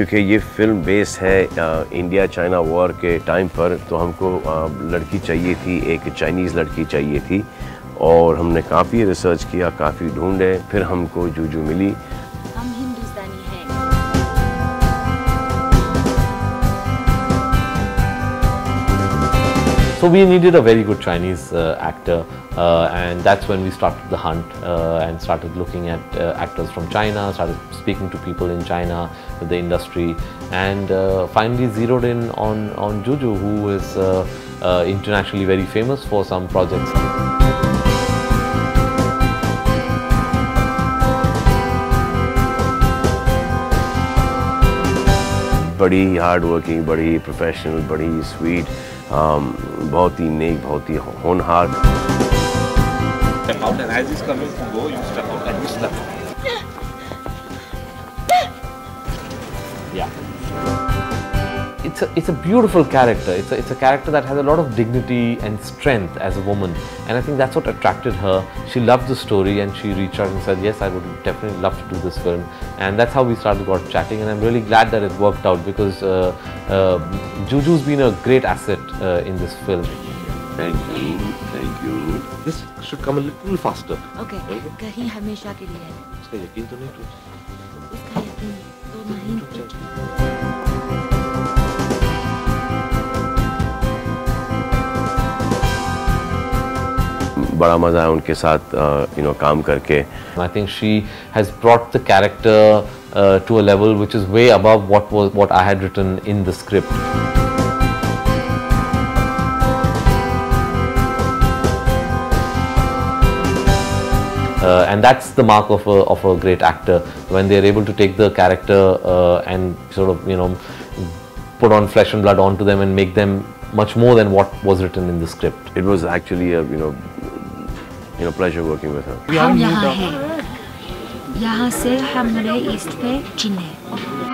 क्योंकि ये film base है इंडिया चाइना वॉर के टाइम पर तो हमको लड़की चाहिए थी, एक चाइनीज़ लड़की चाहिए थी, और हमने काफ़ी रिसर्च किया, काफ़ी ढूंढे, फिर हमको जूजू मिली। So we needed a very good Chinese uh, actor uh, and that's when we started the hunt uh, and started looking at uh, actors from China, started speaking to people in China, the industry and uh, finally zeroed in on, on Zhu Zhu who is uh, internationally very famous for some projects. buddy, hardworking, working professional, professional sweet. बहुत ही नेक बहुत ही होनहार step out and as he's coming to go, you step out and you step out. Yeah. It's a, it's a beautiful character. It's a, it's a character that has a lot of dignity and strength as a woman. And I think that's what attracted her. She loved the story and she reached out and said, Yes, I would definitely love to do this film. And that's how we started got chatting. And I'm really glad that it worked out because uh, uh, uh, Zhu Zhu's been a great asset uh, in this film. Thank you, thank you. This should come a little faster. Okay. कहीं हमेशा के लिए इसका यकीन तो नहीं टूट. इसका यकीन तो नहीं बड़ा मज़ा है उनके साथ uh, यू नो काम करके I think she has brought the character uh, to a level which is way above what was what I had written in the script. Uh, and that's the mark of a, of a great actor when they're able to take the character uh, and sort of you know put on flesh and blood onto them and make them much more than what was written in the script. It was actually a you know you know pleasure working with her. यहाँ से हमने east पे चिन्ह